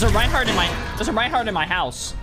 There's a Reinhardt in my there's a Reinhardt in my house.